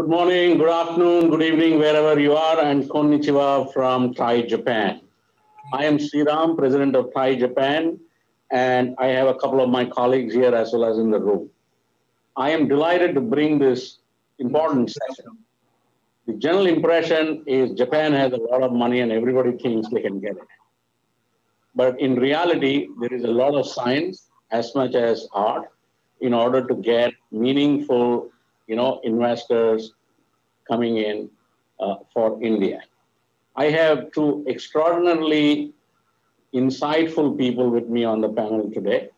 Good morning, good afternoon, good evening, wherever you are, and konnichiwa from TiE, Japan. I am Sriram, President of TiE, Japan, and I have a couple of my colleagues here as well as in the room. I am delighted to bring this important session. The general impression is Japan has a lot of money and everybody thinks they can get it. But in reality, there is a lot of science as much as art in order to get meaningful, you know, investors coming in uh, for India. I have two extraordinarily insightful people with me on the panel today.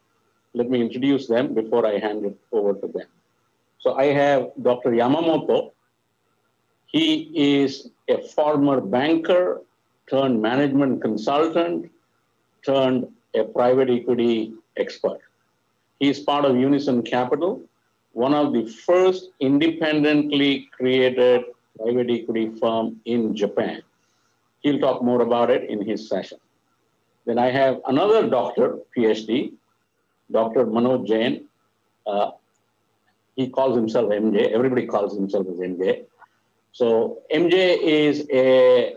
Let me introduce them before I hand it over to them. So I have Dr. Yamamoto. He is a former banker turned management consultant turned a private equity expert. He is part of Unison Capital, one of the first independently created private equity firm in Japan. He'll talk more about it in his session. Then I have another doctor, PhD, Dr. Manoj Jain. Uh, he calls himself MJ. Everybody calls himself as MJ. So MJ is a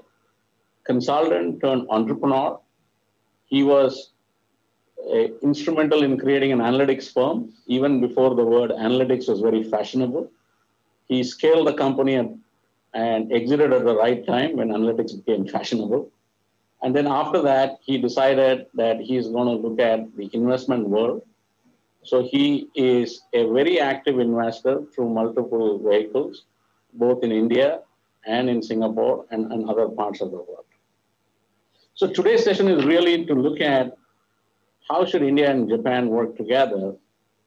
consultant turned entrepreneur. He was instrumental in creating an analytics firm, even before the word analytics was very fashionable. He scaled the company and, and exited at the right time when analytics became fashionable. And then after that, he decided that he's going to look at the investment world. So he is a very active investor through multiple vehicles, both in India and in Singapore and, and other parts of the world. So today's session is really to look at how should India and Japan work together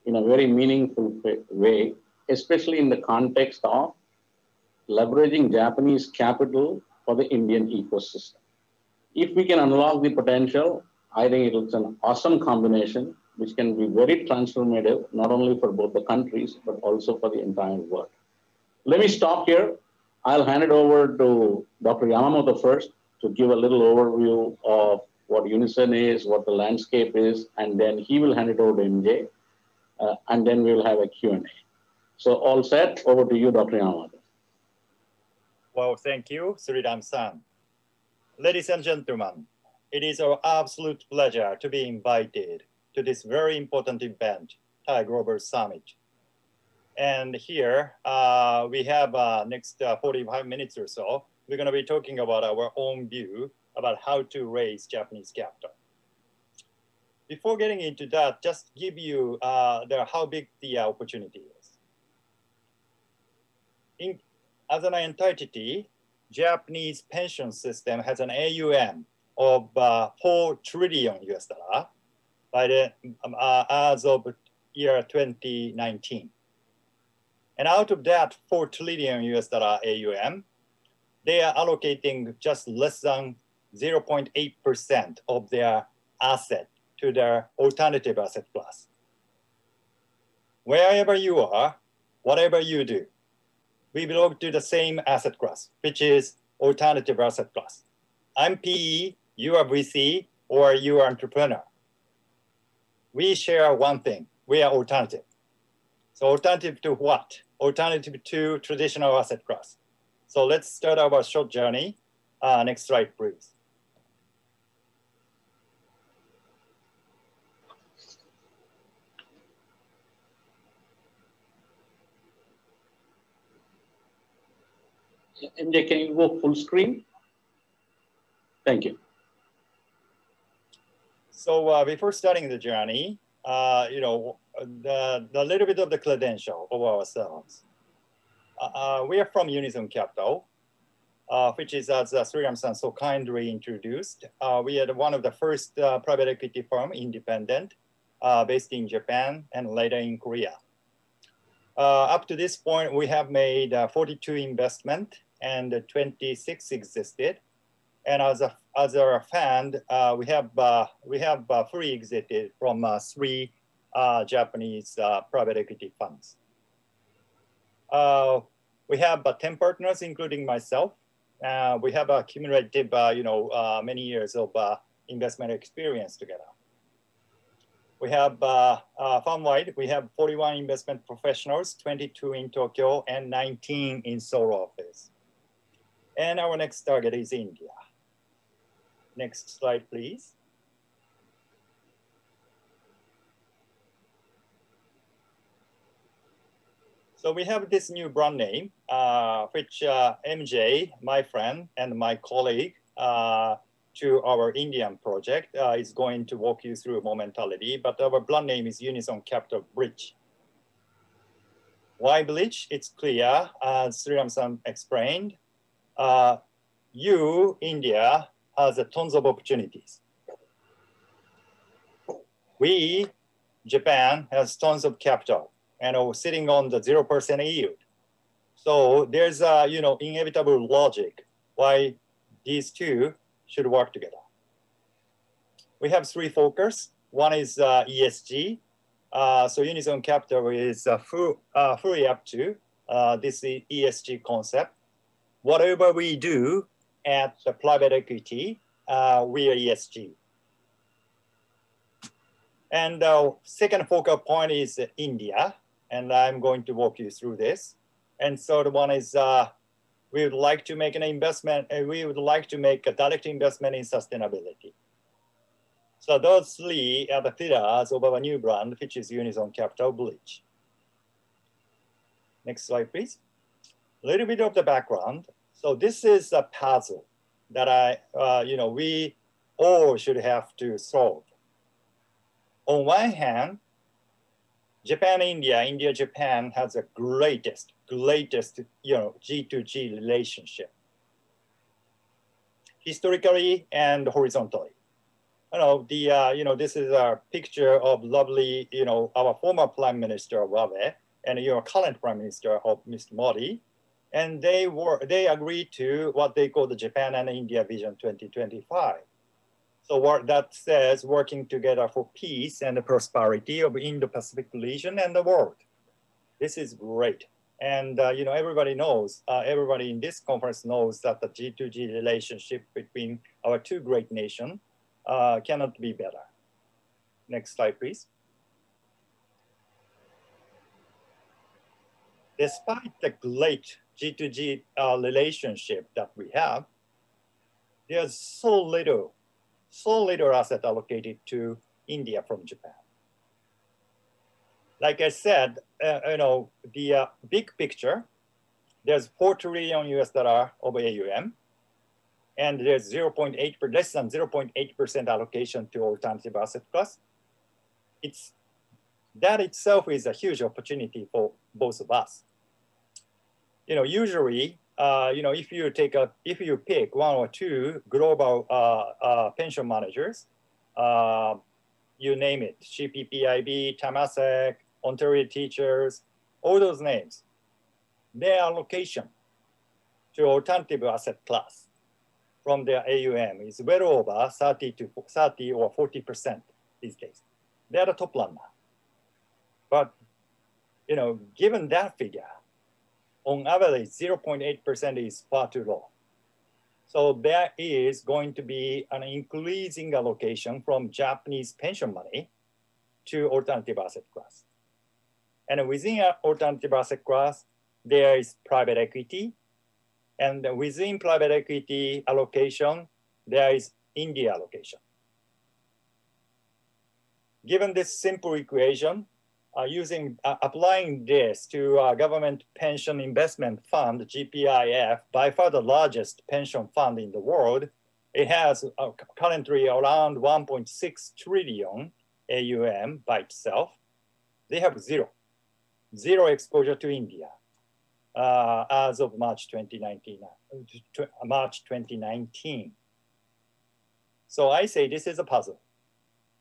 in a very meaningful way, especially in the context of leveraging Japanese capital for the Indian ecosystem. If we can unlock the potential, I think it's an awesome combination which can be very transformative, not only for both the countries, but also for the entire world. Let me stop here. I'll hand it over to Dr. Yamamoto first to give a little overview of what Unison is, what the landscape is, and then he will hand it over to MJ, uh, and then we'll have a Q&A. So all set, over to you, Dr. Yamamoto. Well, thank you, Sriram-san. Ladies and gentlemen, it is our absolute pleasure to be invited to this very important event, TiE Global Summit. And here uh, we have uh, next uh, 45 minutes or so, we're gonna be talking about our own view about how to raise Japanese capital. Before getting into that, just give you uh, the, how big the opportunity is. In, as an entity, Japanese pension system has an AUM of uh, 4 trillion US dollar by the, um, uh, as of year 2019. And out of that 4 trillion US dollar AUM, they are allocating just less than 0.8% of their asset to their alternative asset class. Wherever you are, whatever you do, we belong to the same asset class, which is alternative asset class. I'm PE, you are VC, or you are entrepreneur. We share one thing, we are alternative. So alternative to what? Alternative to traditional asset class. So let's start our short journey. Uh, next slide, please. MJ, can you go full screen? Thank you. So uh, before starting the journey, uh, you know, the, the little bit of the credential of ourselves. Uh, uh we are from Unison Capital, uh, which is as uh, Sriram-san so kindly introduced. Uh, we are one of the first private equity firm, independent, based in Japan and later in Korea. up to this point, we have made 42 investment and 26 existed. And as a, as a fund, uh, we have, uh, we have uh, free exited from uh, three uh, Japanese private equity funds. we have 10 partners, including myself. we have a cumulative, you know, many years of investment experience together. We have uh, uh, firm-wide, we have 41 investment professionals, 22 in Tokyo and 19 in Seoul office. And our next target is India. Next slide, please. So we have this new brand name, uh, which uh, MJ, my friend, and my colleague uh, to our Indian project uh, is going to walk you through momentarily, but our brand name is Unison Capital Bridge. Why Bridge? It's clear, as Sriram explained. Uh, you, India, has tons of opportunities. We, Japan, has tons of capital and are sitting on the 0% yield. So there's a you know inevitable logic why these two should work together. We have three focus. One is uh, ESG. Uh, so Unison Capital is uh, uh, fully up to uh, this ESG concept. Whatever we do at the private equity, uh, we are ESG. And the second focal point is India and I'm going to walk you through this. And so the one is uh, we would like to make an investment, and we would like to make a direct investment in sustainability. So those three are the pillars of our new brand, which is Unison Capital Bridge. Next slide, please. A little bit of the background. So this is a puzzle that I, uh, you know, we all should have to solve. On one hand, Japan, India, India, Japan has the greatest, greatest, you know, G2G relationship. Historically and horizontally. You know, the, uh, you know, this is a picture of lovely, you know, our former Prime Minister Abe and your current Prime Minister of Mr. Modi. And they were, they agreed to what they call the Japan and India Vision 2025 so what that says working together for peace and the prosperity of Indo-Pacific region and the world. This is great. And uh, you know, everybody knows, uh, everybody in this conference knows that the G2G relationship between our two great nations uh, cannot be better. Next slide, please. Despite the great G2G uh, relationship that we have, there's so little so little asset allocated to India from Japan. Like I said, uh, you know, the uh, big picture, there's 4 trillion US dollar of AUM, and there's 0.8, less than 0.8% allocation to alternative asset class. It's, that itself is a huge opportunity for both of us. You know, usually uh, you know, if you take a, if you pick one or two global uh, uh, pension managers, uh, you name it, CPPIB, Temasek, Ontario Teachers, all those names, their allocation to alternative asset class from their AUM is well over 30 to 30 or 40% these days. They're the top runner. But, you know, given that figure, on average, 0.8% is far too low. So there is going to be an increasing allocation from Japanese pension money to alternative asset class. And within alternative asset class, there is private equity. And within private equity allocation, there is India allocation. Given this simple equation, using uh, applying this to uh, government pension investment fund GPIF, by far the largest pension fund in the world. It has uh, currently around 1.6 trillion AUM by itself. They have zero, zero exposure to India uh, as of March 2019. Uh, March 2019. So I say this is a puzzle.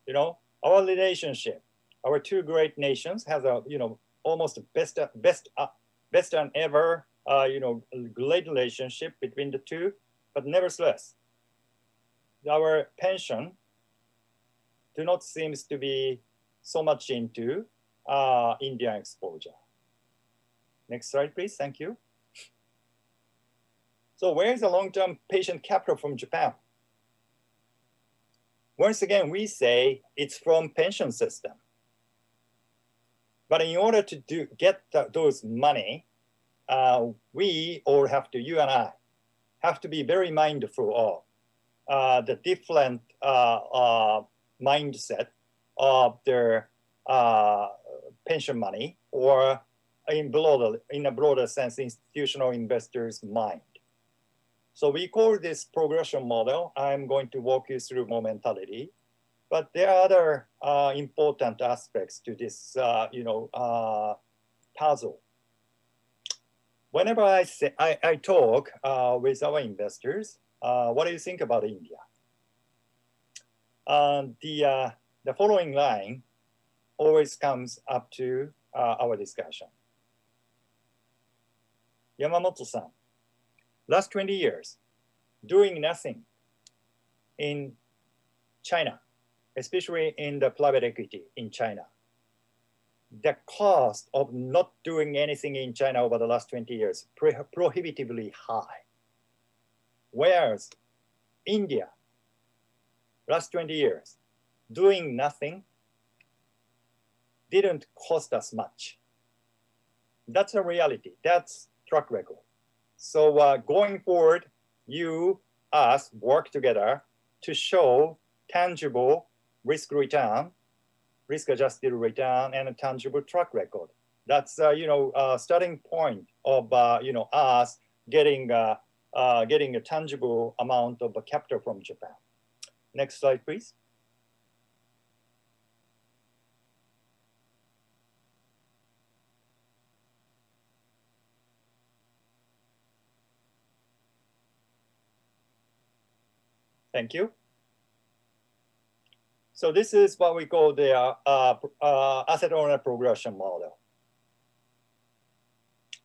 You know, our relationship our two great nations has a you know almost best best uh, best and ever uh, you know great relationship between the two, but nevertheless, our pension do not seems to be so much into uh, Indian exposure. Next slide, please. Thank you. So where is the long-term patient capital from Japan? once again, we say it's from pension system. But in order to do get those money, uh, we all have to, you and I, have to be very mindful of uh, the different uh, uh mindset of their uh, pension money or in broader, in a broader sense, institutional investors' mind. So we call this progression model. I'm going to walk you through momentality, but there are other uh, important aspects to this, uh, you know, uh, puzzle. Whenever I say I, I talk uh, with our investors, uh, what do you think about India? the uh, the following line always comes up to our discussion. Yamamoto-san, last 20 years, doing nothing in China, especially in the private equity in China. The cost of not doing anything in China over the last 20 years prohibitively high. Whereas India, last 20 years, doing nothing didn't cost us much. That's a reality. That's track record. So uh, going forward, you, us work together to show tangible risk return, risk adjusted return, and a tangible track record. That's uh, you know uh, starting point of uh, you know us getting uh, uh, getting a tangible amount of capital from Japan. Next slide, please. Thank you. So this is what we call the uh, uh, asset owner progression model.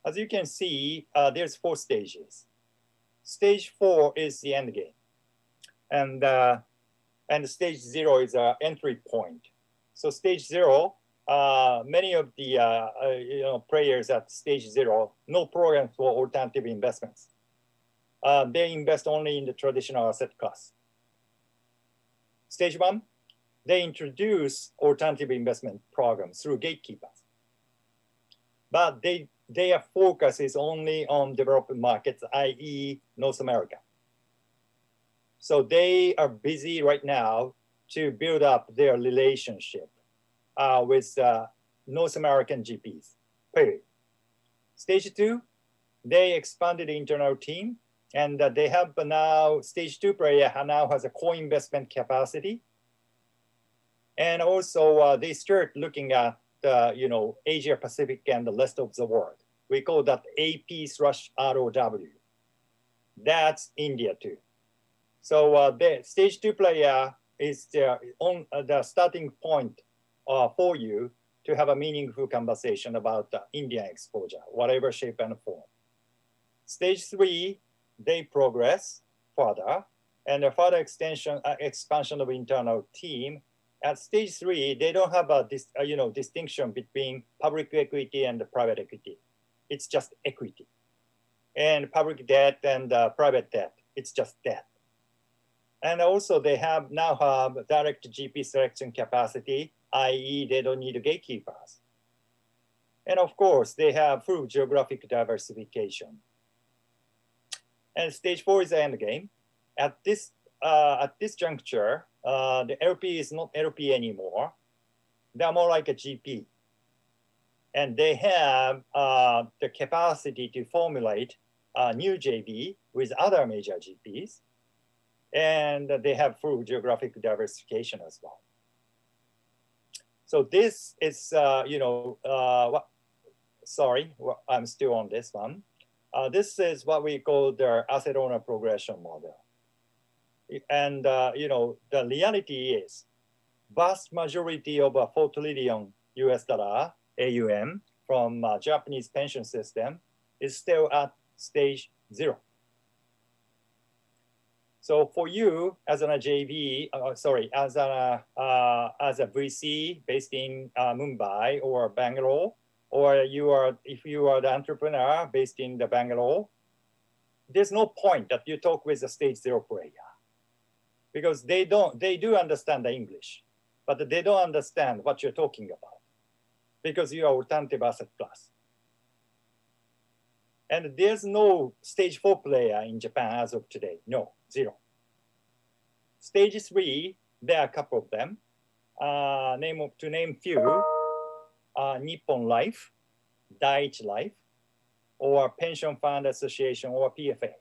As you can see, uh, there's four stages. Stage four is the end game. And, uh, and stage zero is our entry point. So stage zero, uh, many of the uh, you know, players at stage zero, no program for alternative investments. they invest only in the traditional asset class. Stage one, they introduce alternative investment programs through gatekeepers. But they, their focus is only on developing markets, i.e. North America. So they are busy right now to build up their relationship uh, with uh, North American GPs, period. Stage two, they expanded the internal team and uh, they have now stage two player now has a co-investment capacity. And also uh, they start looking at uh, you know Asia Pacific and the rest of the world. We call that AP slash ROW. That's India too. So uh, the stage two player is the, on, uh, the starting point uh, for you to have a meaningful conversation about Indian exposure, whatever shape and form. Stage three they progress further and a further extension, uh, expansion of internal team. At stage three, they don't have a dis, uh, you know distinction between public equity and private equity. It's just equity, and public debt and uh, private debt. It's just debt. And also, they have now have direct GP selection capacity, i.e., they don't need gatekeepers. And of course, they have full geographic diversification. And stage four is the end game. At this, uh, at this juncture, uh, the LP is not LP anymore. They're more like a GP. And they have uh, the capacity to formulate a new JV with other major GPs. And they have full geographic diversification as well. So this is, uh, you know, uh, what, sorry, I'm still on this one. Uh, this is what we call the asset owner progression model. And, uh, you know, the reality is vast majority of a 4 trillion US dollar AUM from uh, Japanese pension system is still at stage zero. So for you as an JV, uh, sorry, as a, uh, as a VC based in uh, Mumbai or Bangalore, or you are, if you are the entrepreneur based in the Bangalore, there's no point that you talk with a stage zero player. Because they don't, they do understand the English, but they don't understand what you're talking about because you are alternative asset class. And there's no stage four player in Japan as of today. No, zero. Stage three, there are a couple of them. Uh, name of, to name few, uh, Nippon Life, Dai-ichi Life, or Pension Fund Association or PFA.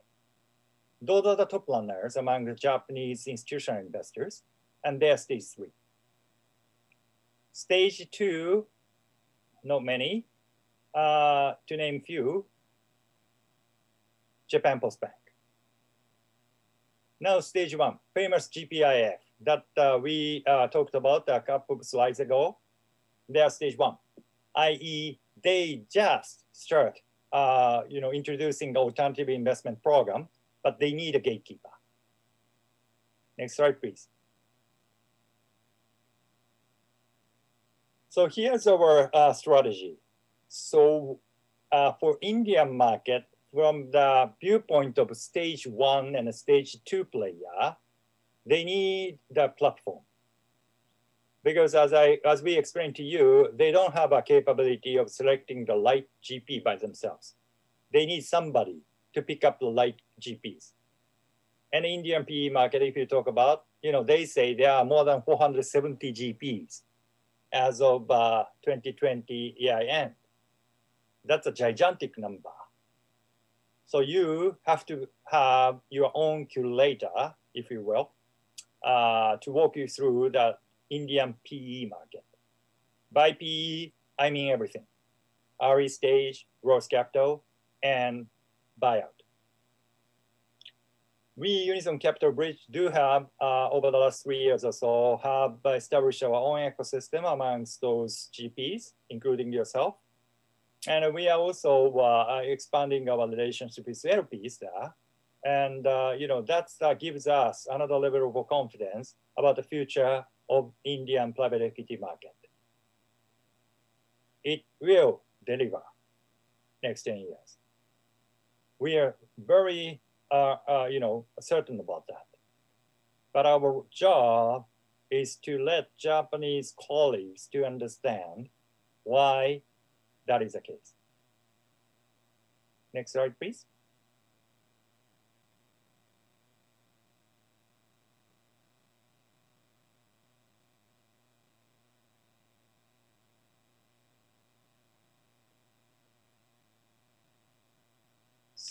Those are the top runners among the Japanese institutional investors, and they're stage three. Stage two, not many. Uh, to name few, Japan Post Bank. Now stage one, famous GPIF that uh, we uh, talked about a couple of slides ago. They are stage one, i.e. they just start uh, you know, introducing alternative investment program, but they need a gatekeeper. Next slide, please. So here's our uh, strategy. So uh, for Indian market, from the viewpoint of stage one and stage two player, they need the platform. Because as I as we explained to you, they don't have a capability of selecting the right GP by themselves. They need somebody to pick up the right GPs. And Indian PE market, if you talk about, you know, they say there are more than 470 GPs as of uh, 2020 year end. That's a gigantic number. So you have to have your own curator, if you will, uh, to walk you through the Indian PE market. By PE, I mean everything. early stage, growth capital, and buyout. We, Unison Capital Bridge, do have, uh, over the last three years or so, have established our own ecosystem amongst those GPs, including yourself. And we are also uh, expanding our relationship with LPs there. And, uh, you know, that uh, gives us another level of confidence about the future of Indian private equity market. It will deliver next 10 years. We are very, uh, uh, you know, certain about that. But our job is to let Japanese colleagues to understand why that is the case. Next slide, please.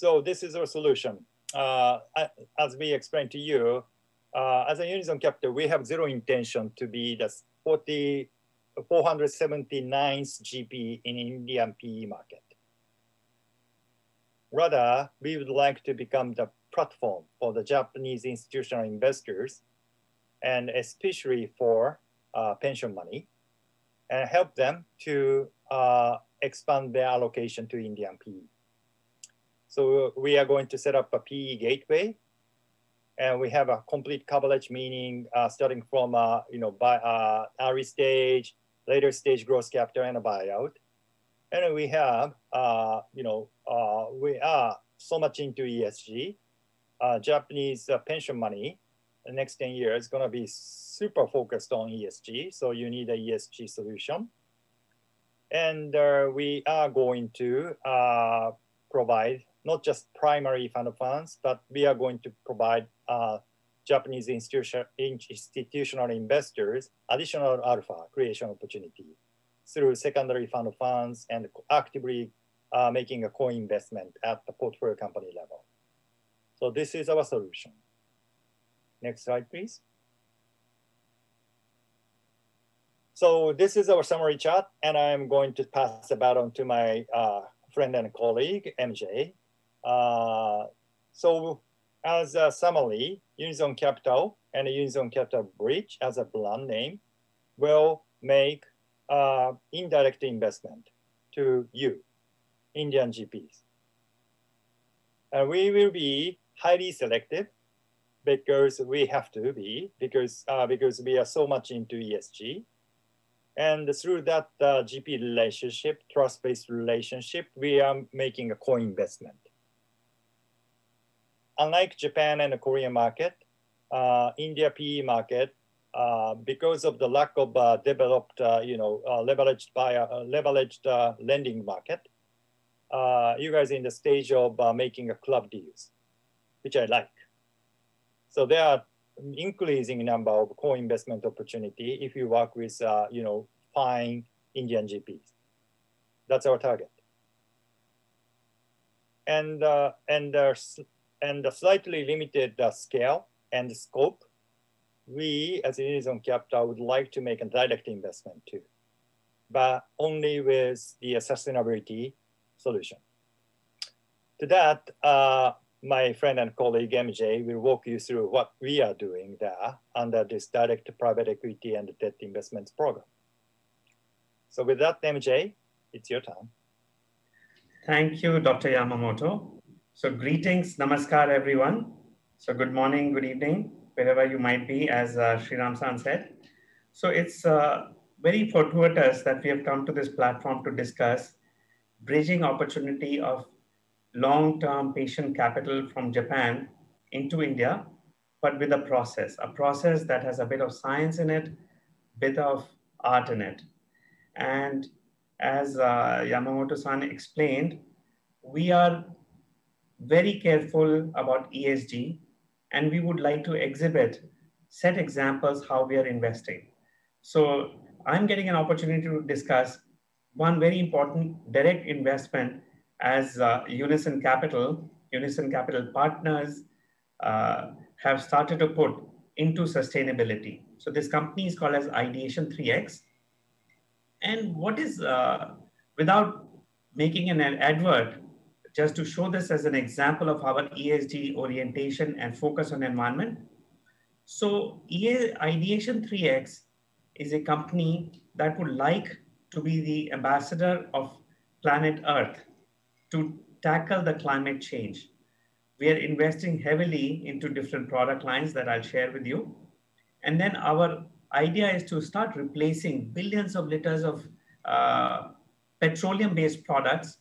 So this is our solution. Uh, as we explained to you, uh, as a Unison Capital, we have zero intention to be the 40 479th GP in Indian PE market. Rather, we would like to become the platform for the Japanese institutional investors and especially for uh, pension money and help them to uh, expand their allocation to Indian PE. So we are going to set up a PE gateway and we have a complete coverage, meaning uh, starting from uh, you know by uh, early stage, later stage growth capital and a buyout. And we have, uh, you know, uh, we are so much into ESG. Uh, Japanese uh, pension money the next 10 years is going to be super focused on ESG. So you need a ESG solution. And we are going to provide not just primary fund of funds, but we are going to provide Japanese institution, institutional investors additional alpha creation opportunity through secondary fund of funds and actively uh, making a co-investment at the portfolio company level. So this is our solution. Next slide, please. So this is our summary chart, and I'm going to pass the baton to my uh, friend and colleague, MJ. Uh, so as a summary, Unison Capital and Unison Capital Bridge as a brand name will make uh, indirect investment to you, Indian GPs. And we will be highly selective because we have to be, because, uh, because we are so much into ESG. And through that uh, GP relationship, trust-based relationship, we are making a co-investment unlike Japan and the Korean market, uh, India PE market, uh, because of the lack of uh, developed, uh, you know, uh, leveraged by leveraged lending market, you guys in the stage of making a club deals, which I like. So there are increasing number of co-investment opportunity if you work with, you know, fine Indian GPs. That's our target. And uh, and uh, and slightly limited uh, scale and scope, we as Unison Capital would like to make a direct investment too, but only with the sustainability solution. To that, uh, my friend and colleague MJ will walk you through what we are doing there under this direct private equity and debt investments program. So with that, MJ, it's your turn. Thank you, Dr. Yamamoto. So greetings, namaskar, everyone. So good morning, good evening, wherever you might be, as uh, Sri Ram-san said. So it's uh, very fortuitous that we have come to this platform to discuss bridging opportunity of long-term patient capital from Japan into India, but with a process, a process that has a bit of science in it, bit of art in it. And as uh, Yamamoto-san explained, we are very careful about ESG and we would like to exhibit set examples how we are investing. So I'm getting an opportunity to discuss one very important direct investment as uh, Unison Capital, Unison Capital Partners uh, have started to put into sustainability. So this company is called as Ideation 3X. And what is, uh, without making an advert, just to show this as an example of our ESG orientation and focus on environment. So EA, Ideation 3X is a company that would like to be the ambassador of planet Earth to tackle the climate change. We are investing heavily into different product lines that I'll share with you. And then our idea is to start replacing billions of liters of uh, petroleum-based products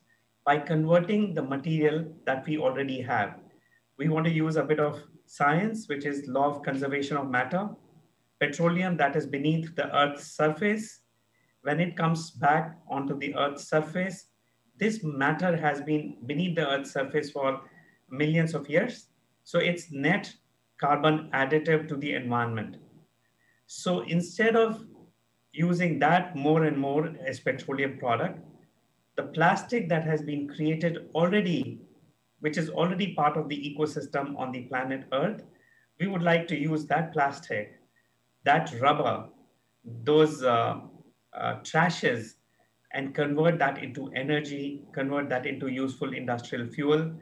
by converting the material that we already have. We want to use a bit of science, which is law of conservation of matter, petroleum that is beneath the Earth's surface. When it comes back onto the Earth's surface, this matter has been beneath the Earth's surface for millions of years. So it's net carbon additive to the environment. So instead of using that more and more as petroleum product, the plastic that has been created already, which is already part of the ecosystem on the planet Earth, we would like to use that plastic, that rubber, those uh, uh, trashes, and convert that into energy, convert that into useful industrial fuel,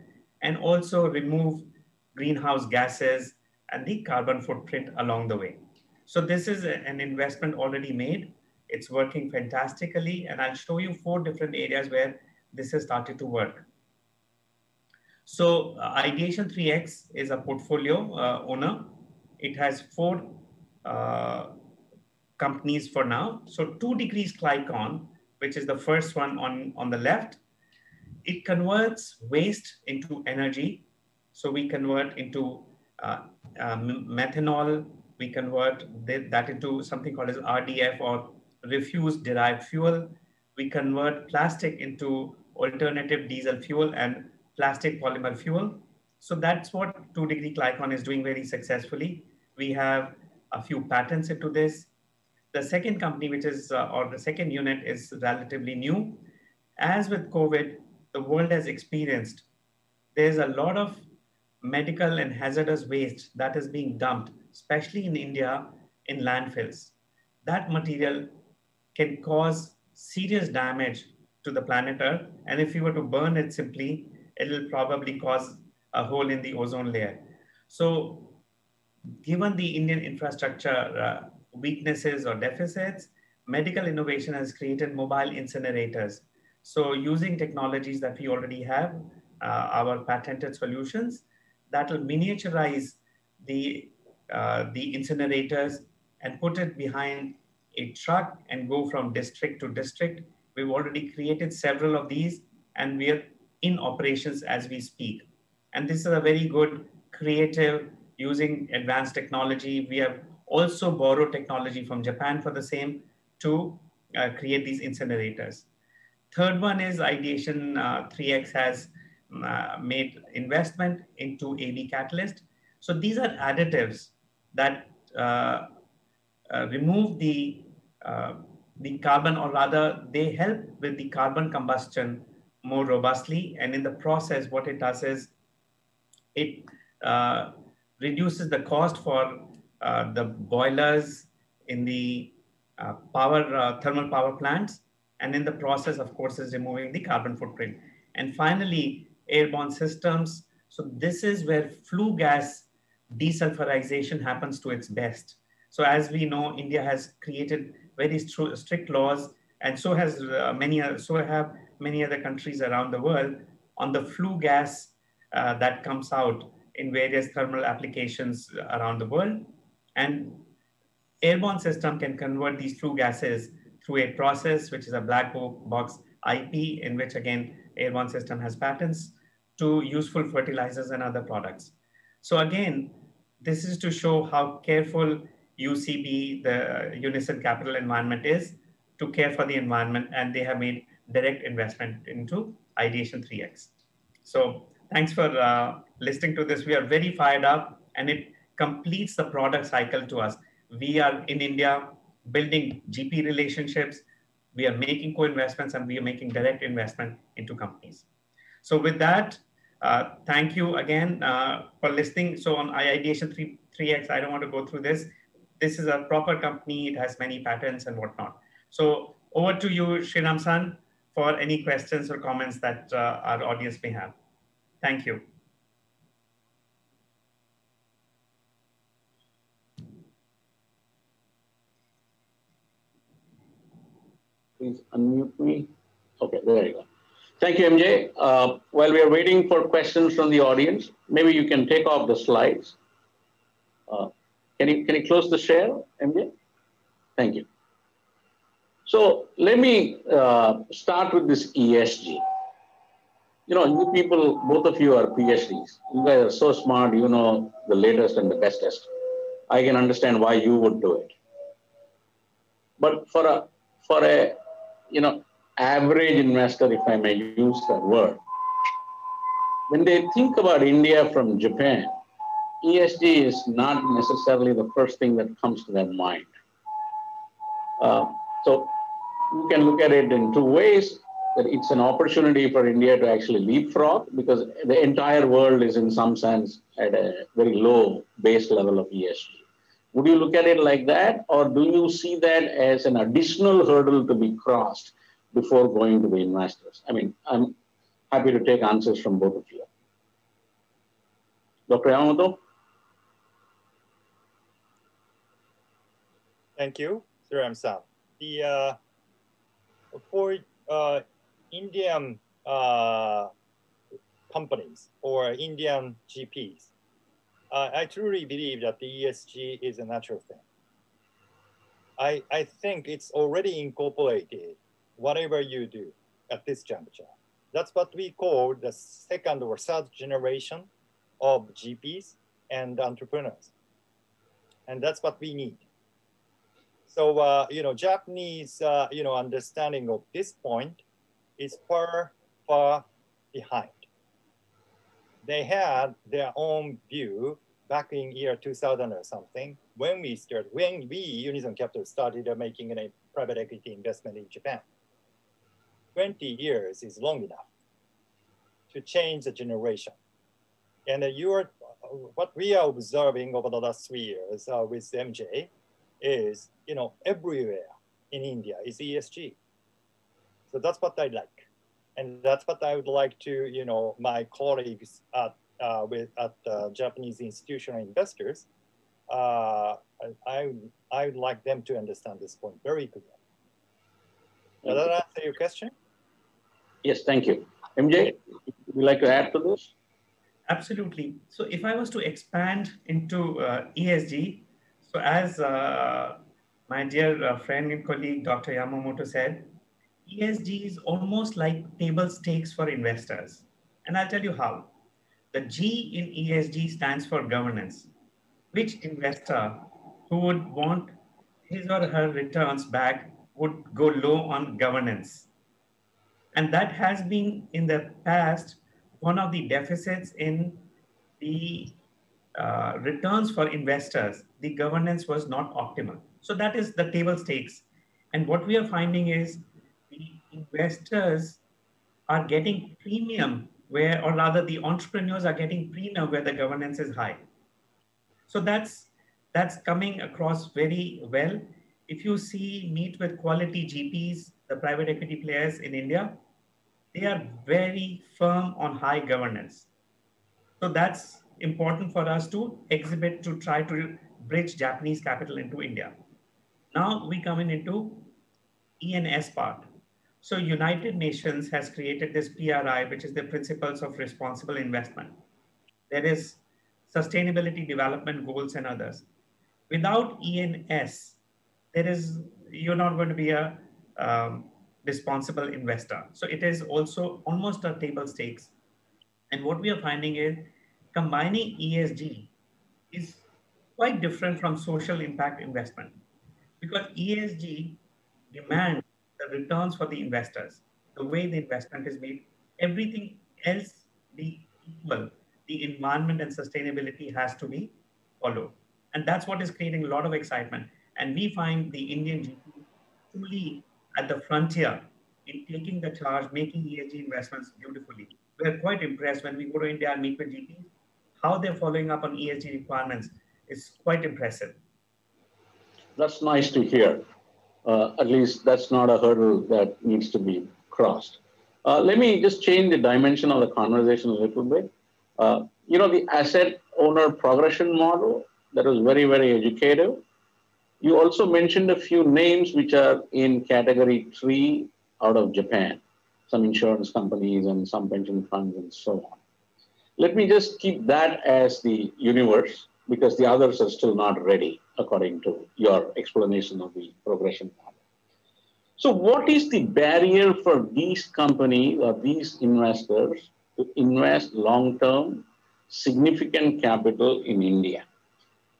and also remove greenhouse gases and the carbon footprint along the way. So this is an investment already made. It's working fantastically. And I'll show you four different areas where this has started to work. So uh, Ideation 3X is a portfolio uh, owner. It has four uh, companies for now. So 2 degrees Clicon, which is the first one on, on the left, it converts waste into energy. So we convert into uh, uh, methanol, we convert that into something called as RDF or refuse derived fuel. We convert plastic into alternative diesel fuel and plastic polymer fuel. So that's what 2 degree Clicon is doing very successfully. We have a few patents into this. The second company, which is, uh, or the second unit is relatively new. As with COVID, the world has experienced, there's a lot of medical and hazardous waste that is being dumped especially in India, in landfills. That material can cause serious damage to the planet Earth. And if you were to burn it simply, it'll probably cause a hole in the ozone layer. So given the Indian infrastructure uh, weaknesses or deficits, medical innovation has created mobile incinerators. So using technologies that we already have, uh, our patented solutions, that will miniaturize the uh, the incinerators and put it behind a truck and go from district to district. We've already created several of these and we're in operations as we speak. And this is a very good creative using advanced technology. We have also borrowed technology from Japan for the same to uh, create these incinerators. Third one is Ideation uh, 3X has uh, made investment into AD Catalyst. So these are additives that uh, uh, remove the, Uh, the carbon or rather they help with the carbon combustion more robustly. And in the process, what it does is it uh, reduces the cost for uh, the boilers in the power thermal power plants and in the process, of course, is removing the carbon footprint. And finally, airborne systems. So this is where flue gas desulfurization happens to its best. So as we know, India has created very strict laws, and so has uh, many. So have many other countries around the world on the flue gas uh, that comes out in various thermal applications around the world. And airborne system can convert these flue gases through a process, which is a black box IP, in which again, Airborne system has patents to useful fertilizers and other products. So again, this is to show how careful UCB, the Unison Capital Environment is to care for the environment and they have made direct investment into Ideation 3X. So thanks for uh, listening to this. We are very fired up and it completes the product cycle to us. We are in India building GP relationships. We are making co-investments and we are making direct investment into companies. So with that, uh, thank you again uh, for listening. So on Ideation 3, 3X, I don't want to go through this. This is a proper company. It has many patents and whatnot. So over to you, Sriram San, for any questions or comments that uh, our audience may have. Thank you. Please unmute me. Okay, there you go. Thank you, MJ. Uh, while we are waiting for questions from the audience, maybe you can take off the slides. Uh, can you can you close the share, MJ? Thank you. So let me uh, start with this ESG. You know, you people, both of you are PhDs. You guys are so smart. You know the latest and the bestest. I can understand why you would do it. But for a for a you know, average investor, if I may use that word, when they think about India from Japan, ESG is not necessarily the first thing that comes to their mind. Uh, so you can look at it in two ways that it's an opportunity for India to actually leapfrog because the entire world is, in some sense, at a very low base level of ESG. Would you look at it like that, or do you see that as an additional hurdle to be crossed before going to the investors? I mean, I'm happy to take answers from both of you. Dr. Yamamoto? Thank you, Sriram Sam. The uh, for uh, Indian uh, companies or Indian GPs, uh, I truly believe that the ESG is a natural thing. I, I think it's already incorporated, whatever you do at this juncture. That's what we call the second or third generation of GPs and entrepreneurs. And that's what we need. So, uh, you know, Japanese, uh, you know, understanding of this point is far, far behind they had their own view back in year 2000 or something when we started, when we, Unison Capital, started making a private equity investment in Japan. 20 years is long enough to change the generation. And you are, what we are observing over the last three years uh, with MJ is, you know, everywhere in India is ESG. So that's what I like. And that's what I would like to, you know, my colleagues at, uh, with, at uh, Japanese institutional investors, uh, I, I would like them to understand this point very clearly. Does that answer your question? Yes, thank you. MJ, would you like to add to this? Absolutely. So if I was to expand into uh, ESG, so as uh, my dear uh, friend and colleague, Dr. Yamamoto said, ESG is almost like table stakes for investors. And I'll tell you how. The G in ESG stands for governance. which investor who would want his or her returns back would go low on governance. And that has been in the past one of the deficits in the uh, returns for investors. The governance was not optimal. So that is the table stakes. And what we are finding is the investors are getting premium where, or rather the entrepreneurs are getting premium where the governance is high. So that's, that's coming across very well. If you see meet with quality GPs, the private equity players in India, they are very firm on high governance. So that's important for us to exhibit to try to bridge Japanese capital into India. Now we come in into ENS part. So United Nations has created this PRI, which is the Principles of Responsible Investment. There is Sustainability Development Goals and others. Without ENS, there is you're not going to be a um, responsible investor. So it is also almost a table stakes. And what we are finding is combining ESG is quite different from social impact investment because ESG demands the returns for the investors, the way the investment is made, everything else be equal. The environment and sustainability has to be followed. And that's what is creating a lot of excitement. And we find the Indian GP truly at the frontier in taking the charge, making ESG investments beautifully. We're quite impressed when we go to India and meet with GPs. How they're following up on ESG requirements is quite impressive. That's nice to hear. Uh, at least that's not a hurdle that needs to be crossed. Uh, let me just change the dimension of the conversation a little bit. Uh, you know, the asset owner progression model, that was very, very educative. You also mentioned a few names which are in category three out of Japan, some insurance companies and some pension funds and so on. Let me just keep that as the universe because the others are still not ready according to your explanation of the progression model. So what is the barrier for these companies or uh, these investors to invest long-term significant capital in India?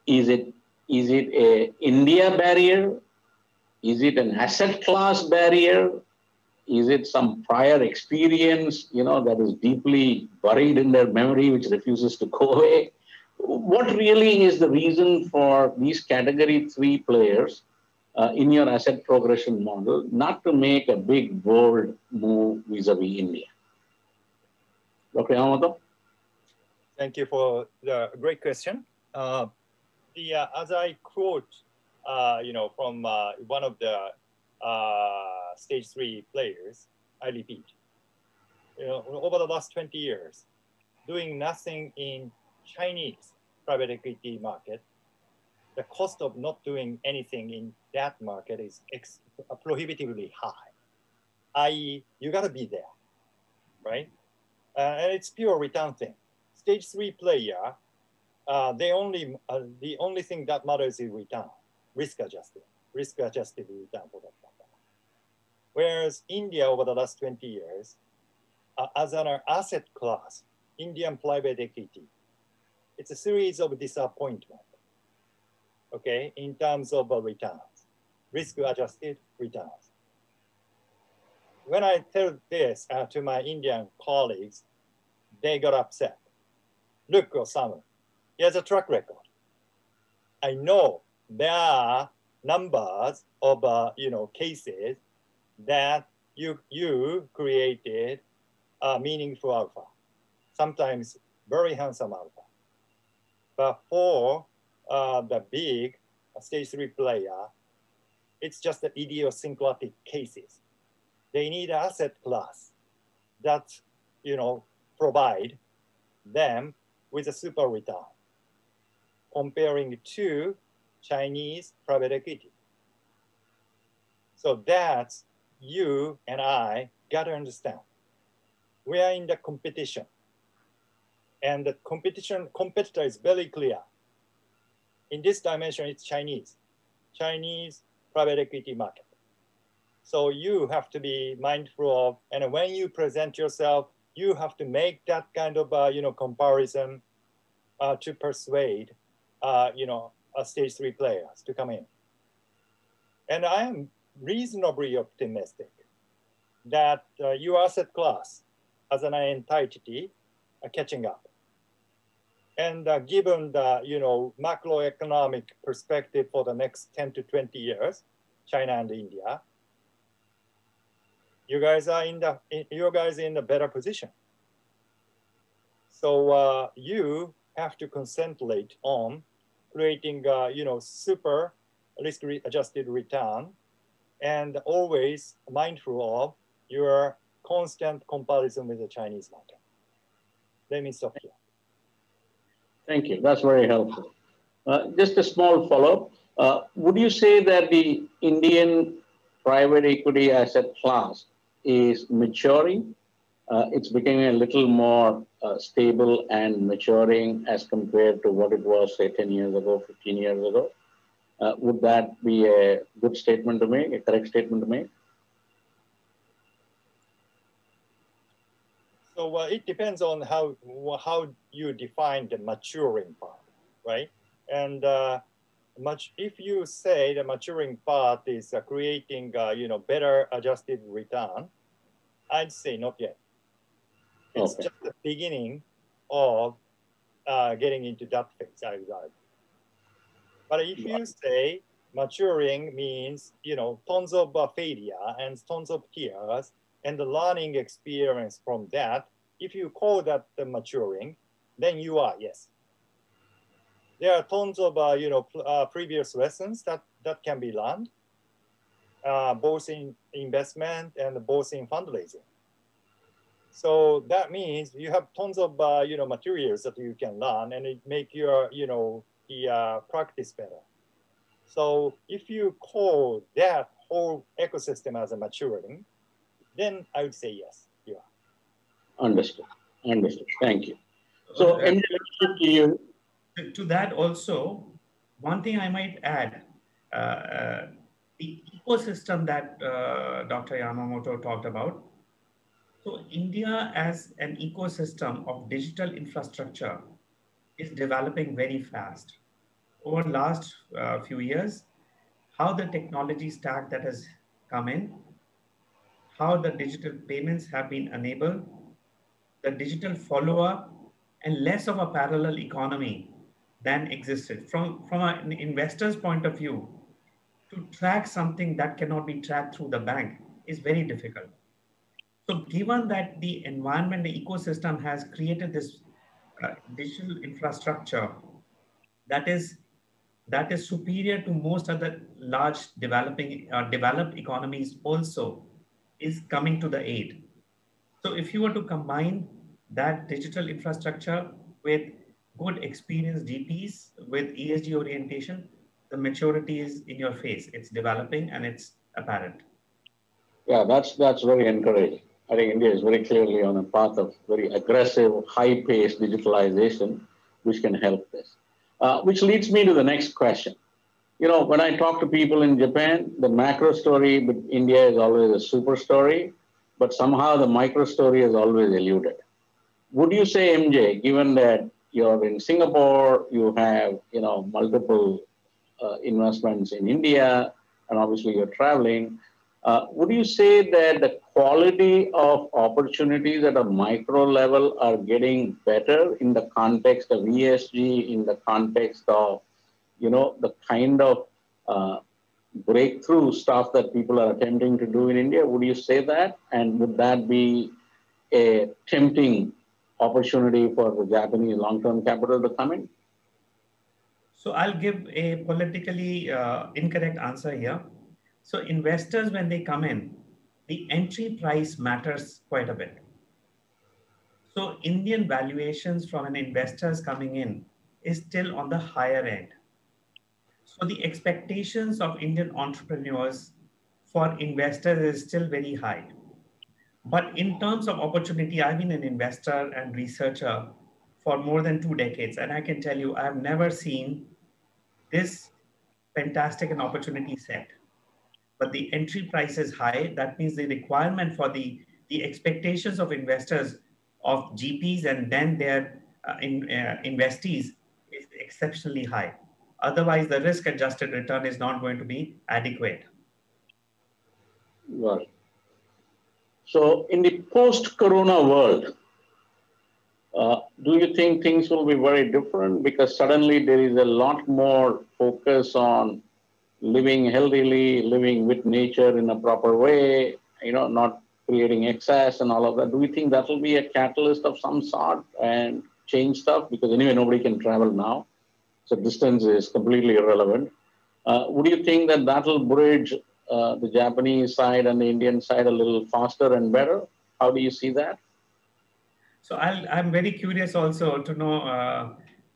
Is it, is it a India barrier? Is it an asset class barrier? Is it some prior experience, you know, that is deeply buried in their memory, which refuses to go away? What really is the reason for these category three players uh, in your asset progression model not to make a big, bold move vis-a-vis India? Dr. Yamamoto? Thank you for the great question. Uh, the, uh, as I quote, uh, you know, from uh, one of the uh, stage three players, I repeat, you know, over the last 20 years, doing nothing in Chinese private equity market, the cost of not doing anything in that market is prohibitively high. I.e., you got to be there, right? Uh, and it's pure return thing. Stage three player, uh, they only uh, the only thing that matters is return, risk adjusted, risk adjusted return for that company. Whereas India over the last 20 years, uh, as an asset class, Indian private equity it's a series of disappointment, okay, in terms of uh, returns, risk-adjusted returns. When I tell this uh, to my Indian colleagues, they got upset. Look, Osama, he has a track record. I know there are numbers of uh, you know cases that you you created a meaningful alpha, sometimes very handsome alpha. But for uh, the big stage three player, it's just the idiosyncratic cases. They need asset class that you know provide them with a super return comparing to Chinese private equity. So that's you and I got to understand. We are in the competition and the competition competitor is very clear. In this dimension, it's Chinese, Chinese private equity market. So you have to be mindful of, and when you present yourself, you have to make that kind of uh, you know comparison uh, to persuade uh, you know, a stage three players to come in. And I am reasonably optimistic that uh, your asset class as an entity are catching up. And uh, given the you know macroeconomic perspective for the next 10 to 20 years, China and India, you guys are in the you guys in a better position. So uh, you have to concentrate on creating uh, you know super risk adjusted return and always mindful of your constant comparison with the Chinese market. Let me stop here. Thank you. That's very helpful. Uh, just a small follow-up. Uh, would you say that the Indian private equity asset class is maturing? Uh, it's becoming a little more uh, stable and maturing as compared to what it was, say, 10 years ago, 15 years ago. Uh, would that be a good statement to make, a correct statement to make? So uh, it depends on how how you define the maturing part, right? And uh, much if you say the maturing part is uh, creating uh, you know better adjusted return, I'd say not yet. It's okay. just the beginning of uh, getting into that phase, I would argue. But if you say maturing means you know tons of uh, failure and tons of tears and the learning experience from that, if you call that the maturing, then you are, yes. There are tons of, uh, you know, uh, previous lessons that, that can be learned, uh, both in investment and both in fundraising. So that means you have tons of, uh, you know, materials that you can learn and it make your, you know, the uh, practice better. So if you call that whole ecosystem as a maturing, then I would say yes, you are. Understood. Understood. Thank you. So, uh, you. To that also, one thing I might add, uh, uh, the ecosystem that uh, Dr. Yamamoto talked about. So India as an ecosystem of digital infrastructure is developing very fast. Over the last uh, few years, how the technology stack that has come in how the digital payments have been enabled, the digital follow-up, and less of a parallel economy than existed. From, from an investor's point of view, to track something that cannot be tracked through the bank is very difficult. So given that the environment, the ecosystem has created this uh, digital infrastructure that is that is superior to most other large developing uh, developed economies also is coming to the aid. So if you were to combine that digital infrastructure with good experienced GPs with ESG orientation, the maturity is in your face. It's developing and it's apparent. Yeah, that's that's very encouraging. I think India is very clearly on a path of very aggressive, high-paced digitalization, which can help this. Uh, which leads me to the next question you know, when I talk to people in Japan, the macro story with India is always a super story, but somehow the micro story is always eluded. Would you say, MJ, given that you're in Singapore, you have, you know, multiple uh, investments in India, and obviously you're traveling, uh, would you say that the quality of opportunities at a micro level are getting better in the context of ESG, in the context of you know, the kind of uh, breakthrough stuff that people are attempting to do in India? Would you say that? And would that be a tempting opportunity for the Japanese long-term capital to come in? So I'll give a politically uh, incorrect answer here. So investors, when they come in, the entry price matters quite a bit. So Indian valuations from an investors coming in is still on the higher end. So the expectations of Indian entrepreneurs for investors is still very high. But in terms of opportunity, I've been an investor and researcher for more than two decades. And I can tell you, I've never seen this fantastic an opportunity set. But the entry price is high. That means the requirement for the, the expectations of investors of GPs and then their uh, in, uh, investees is exceptionally high. Otherwise, the risk adjusted return is not going to be adequate. Right. So, in the post corona world, uh, do you think things will be very different? Because suddenly there is a lot more focus on living healthily, living with nature in a proper way, you know, not creating excess and all of that. Do you think that will be a catalyst of some sort and change stuff? Because anyway, nobody can travel now. So distance is completely irrelevant. Uh, would you think that that will bridge uh, the Japanese side and the Indian side a little faster and better? How do you see that? So i am very curious also to know uh,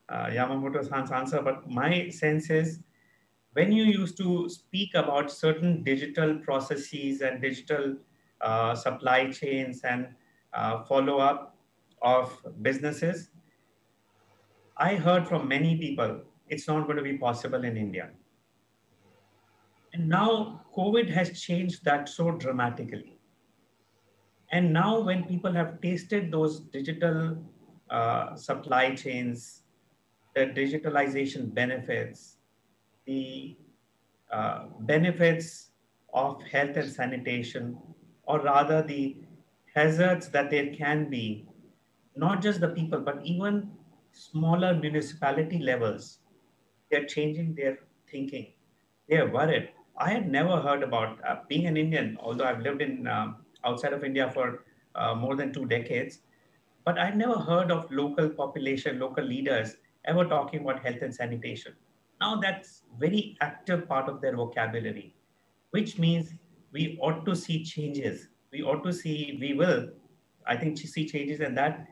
uh, Yamamoto-san's answer, but my sense is when you used to speak about certain digital processes and digital uh, supply chains and uh, follow-up of businesses, I heard from many people, it's not going to be possible in India. And now COVID has changed that so dramatically. And now when people have tasted those digital uh, supply chains, the digitalization benefits, the uh, benefits of health and sanitation, or rather the hazards that there can be, not just the people, but even smaller municipality levels, they're changing their thinking. They're worried. I had never heard about uh, being an Indian, although I've lived in um, outside of India for uh, more than two decades, but I never heard of local population, local leaders ever talking about health and sanitation. Now that's very active part of their vocabulary, which means we ought to see changes. We ought to see, we will, I think, see changes, and that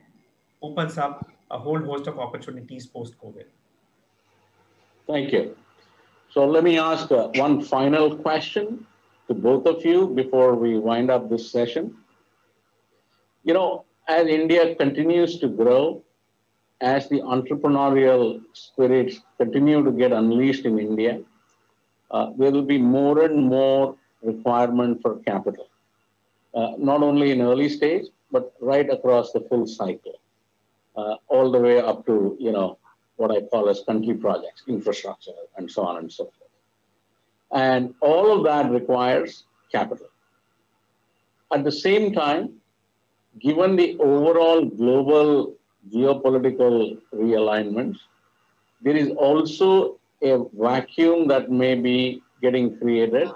opens up a whole host of opportunities post-COVID. Thank you. So let me ask uh, one final question to both of you before we wind up this session. You know, as India continues to grow, as the entrepreneurial spirits continue to get unleashed in India, uh, there will be more and more requirement for capital, uh, not only in early stage, but right across the full cycle, Uh, all the way up to, you know, what I call as country projects, infrastructure, and so on and so forth. And all of that requires capital. At the same time, given the overall global geopolitical realignments, there is also a vacuum that may be getting created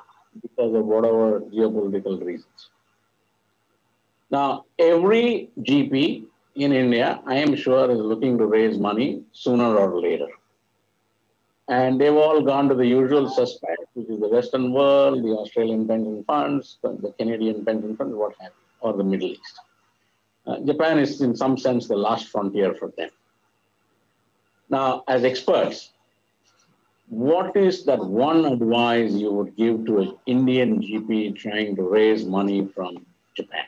because of whatever geopolitical reasons. Now, every GP in India, I am sure, is looking to raise money sooner or later. And they've all gone to the usual suspects, which is the Western world, the Australian pension funds, the Canadian pension funds, what have you, or the Middle East. Uh, Japan is, in some sense, the last frontier for them. Now, as experts, what is that one advice you would give to an Indian GP trying to raise money from Japan?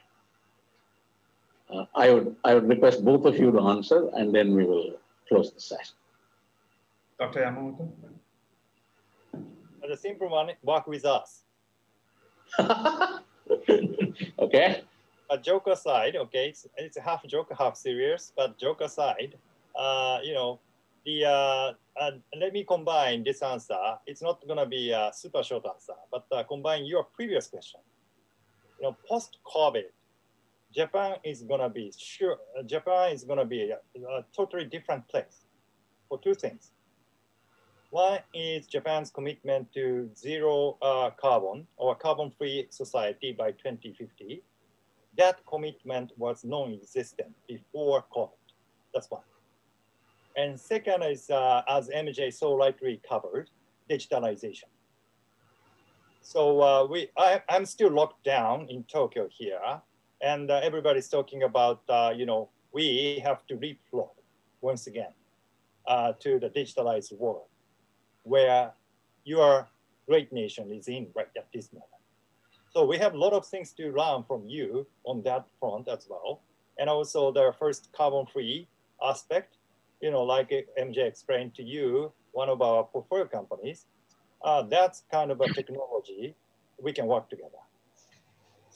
Uh, I would I would request both of you to answer, and then we will close the session. Dr. Yamamoto. The simple one, work with us. okay. A joke aside, okay, it's, it's half joke, half serious, but joke aside, uh, you know, the uh, uh, let me combine this answer. It's not going to be a super short answer, but uh, combine your previous question. You know, post COVID, Japan is going to be sure. Uh, Japan is to be a, a, totally different place for two things. One is Japan's commitment to zero uh, carbon or carbon-free society by 2050. That commitment was non-existent before COVID. That's one. And second is, uh, as MJ so rightly covered, digitalization. So uh, we, I, am still locked down in Tokyo here, and uh, everybody's talking about, uh, you know, we have to leapfrog once again uh, to the digitalized world, where your great nation is in right at this moment. So we have a lot of things to learn from you on that front as well. And also the first carbon-free aspect you know, like MJ explained to you, one of our portfolio companies, uh, that's kind of a technology we can work together.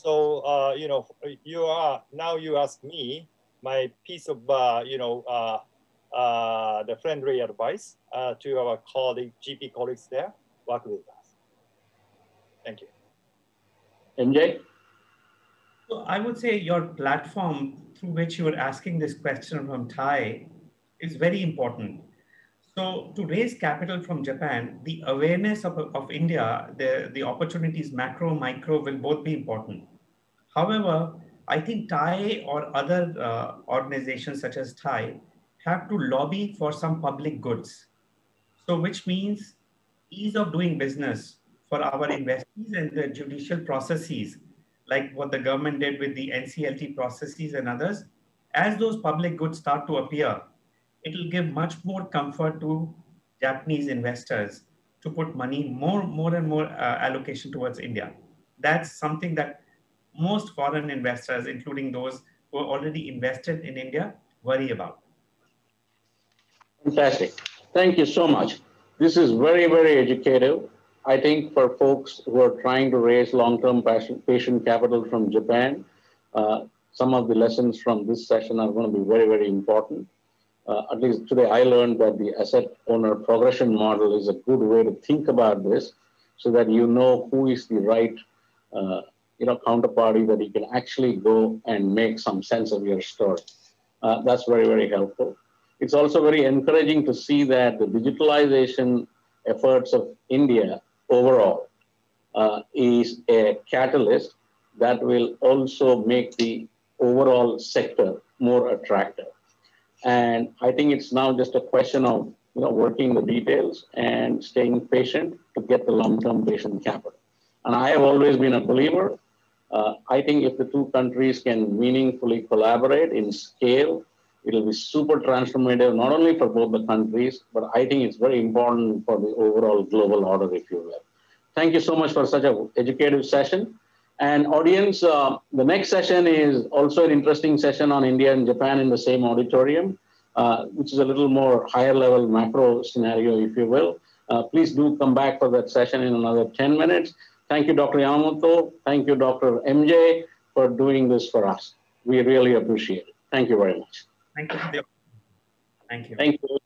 So, uh, you know, you are, now you ask me, my piece of, uh, you know, uh, uh, the friendly advice uh, to our colleague, GP colleagues there, work with us. Thank you. MJ? So I would say your platform through which you were asking this question from TiE is very important. So to raise capital from Japan, the awareness of, of India, the, the opportunities macro, micro will both be important. However, I think TiE or other uh, organizations such as TiE have to lobby for some public goods. So which means ease of doing business for our investees and the judicial processes, like what the government did with the NCLT processes and others, as those public goods start to appear, it will give much more comfort to Japanese investors to put money more, more and more uh, allocation towards India. That's something that most foreign investors, including those who are already invested in India, worry about. Fantastic. Thank you so much. This is very, very educative. I think for folks who are trying to raise long-term patient capital from Japan, uh, some of the lessons from this session are going to be very, very important. Uh, at least today I learned that the asset owner progression model is a good way to think about this so that you know who is the right uh, you know, counterparty that you can actually go and make some sense of your story. Uh, that's very, very helpful. It's also very encouraging to see that the digitalization efforts of India overall uh, is a catalyst that will also make the overall sector more attractive. And I think it's now just a question of you know, working the details and staying patient to get the long-term patient capital. And I have always been a believer. Uh, I think if the two countries can meaningfully collaborate in scale, it'll be super transformative, not only for both the countries, but I think it's very important for the overall global order, if you will. Thank you so much for such an educative session. And audience, uh, the next session is also an interesting session on India and Japan in the same auditorium, uh, which is a little more higher level macro scenario, if you will. Uh, please do come back for that session in another 10 minutes. Thank you, Dr. Yamamoto. Thank you, Dr. MJ, for doing this for us. We really appreciate it. Thank you very much. Thank you. Thank you. Thank you.